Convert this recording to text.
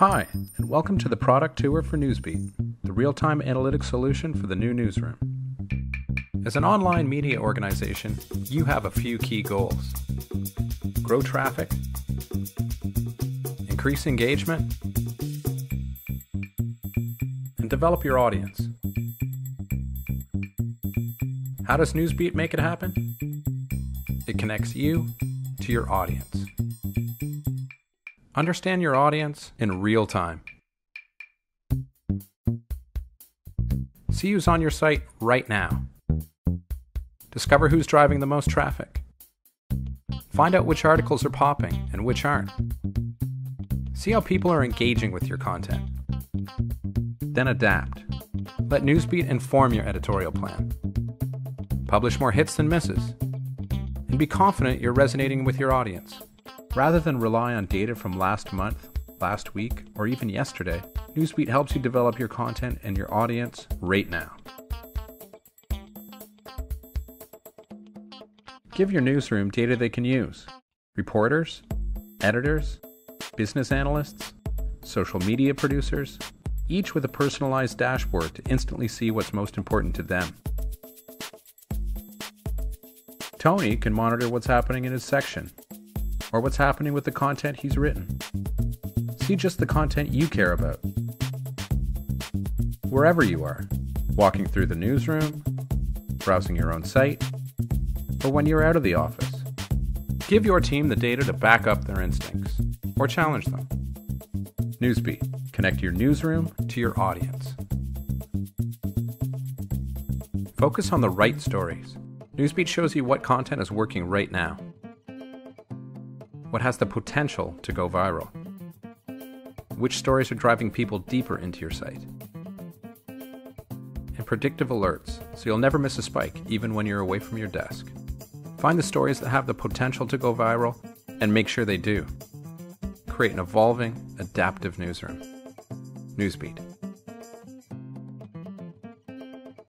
Hi, and welcome to the product tour for Newsbeat, the real time analytics solution for the new newsroom. As an online media organization, you have a few key goals grow traffic, increase engagement, and develop your audience. How does Newsbeat make it happen? It connects you to your audience. Understand your audience in real time. See who's on your site right now. Discover who's driving the most traffic. Find out which articles are popping and which aren't. See how people are engaging with your content. Then adapt. Let Newsbeat inform your editorial plan. Publish more hits than misses. And be confident you're resonating with your audience. Rather than rely on data from last month, last week, or even yesterday, Newsbeat helps you develop your content and your audience right now. Give your newsroom data they can use reporters, editors, business analysts, social media producers, each with a personalized dashboard to instantly see what's most important to them. Tony can monitor what's happening in his section or what's happening with the content he's written. See just the content you care about. Wherever you are, walking through the newsroom, browsing your own site, or when you're out of the office. Give your team the data to back up their instincts or challenge them. Newsbeat, connect your newsroom to your audience. Focus on the right stories. Newsbeat shows you what content is working right now what has the potential to go viral? Which stories are driving people deeper into your site? And predictive alerts, so you'll never miss a spike even when you're away from your desk. Find the stories that have the potential to go viral and make sure they do. Create an evolving, adaptive newsroom. Newsbeat.